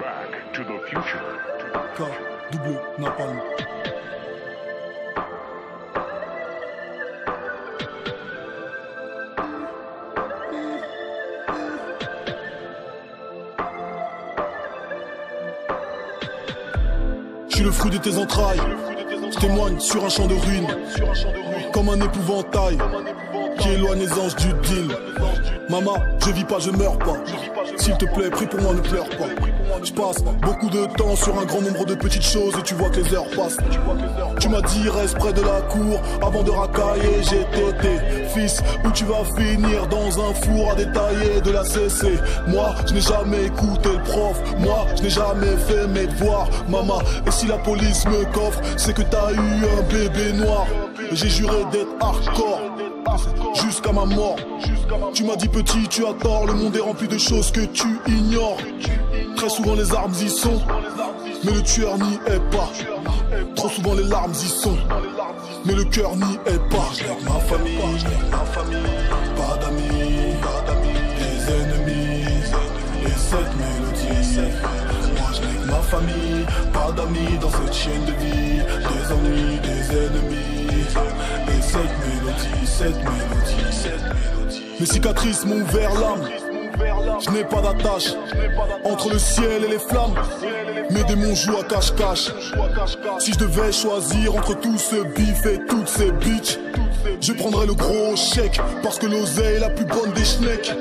back to the future. Je suis le fruit de tes entrailles. Je témoigne sur un champ de ruines. Comme un épouvantail qui éloigne les anges du deal. Maman, je vis pas, je meurs pas. S'il te plaît, prie pour moi, ne pleure pas. Je passe beaucoup de temps sur un grand nombre de petites choses et tu vois que les heures passent. Tu m'as dit reste près de la cour avant de racailler. J'ai tété, fils, où tu vas finir dans un four à détailler de la CC. Moi, je n'ai jamais écouté le prof. Moi, je n'ai jamais fait mes devoirs. Maman, et si la police me coffre, c'est que t'as eu un bébé noir. J'ai juré d'être hardcore jusqu'à ma mort. Tu m'as dit petit, tu as tort, le monde est rempli de choses que tu ignores. Très souvent les armes y sont, mais le tueur n'y est pas. Trop souvent les larmes y sont, mais le cœur n'y est pas. Ma famille, ma famille, pas d'amis, des ennemis, et cette mélodie. Moi je ma famille, pas d'amis dans cette chaîne de vie, des ennuis, des ennemis, et cette mélodie, cette mélodie. Mes cicatrices m'ont ouvert l'âme. Je n'ai pas d'attache entre le ciel et les flammes. Mes démons jouent à cache-cache. Si je devais choisir entre tout ce bif et toutes ces bitches, je prendrais le gros chèque parce que l'oseille est la plus bonne des schnecks.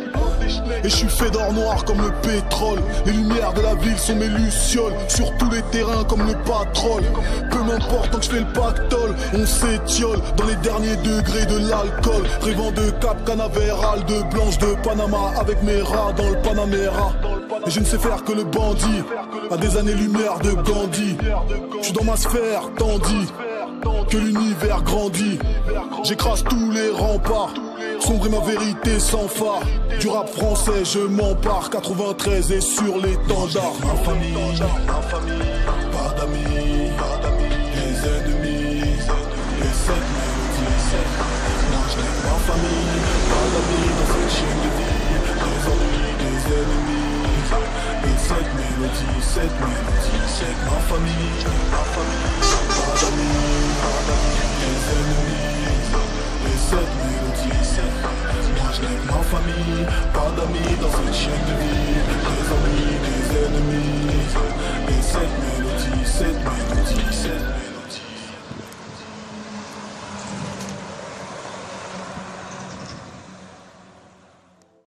Et je suis fait d'or noir comme le pétrole. Les lumières de la ville sont mes lucioles. Sur tous les terrains comme le patrol. Peu m'importe tant que je fais le pactole. On s'étiole dans les derniers degrés de l'alcool. Rêvant de Cap Canaveral, de Blanche de Panama. Avec mes rats dans le Panamera. Et je ne sais faire que le bandit. À des années-lumière de Gandhi. Je suis dans ma sphère, tandis que l'univers grandit. J'écrase tous les remparts. Sombre ma vérité sans phare. Du rap français, je m'empare. 93 et sur l'étendard. Ma famille, pas d'amis, pas des ennemis. Et cette mélodie, moi je n'ai ma famille, pas d'amis dans cette chaîne de vie. Des ennuis, des ennemis. Et cette mélodie, cette mélodie, c'est que ma famille, pas d'amis dans ce chien de vie, désolé.